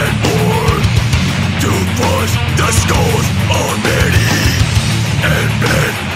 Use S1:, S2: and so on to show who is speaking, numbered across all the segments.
S1: and more. To flush the skulls of many. And men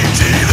S1: Did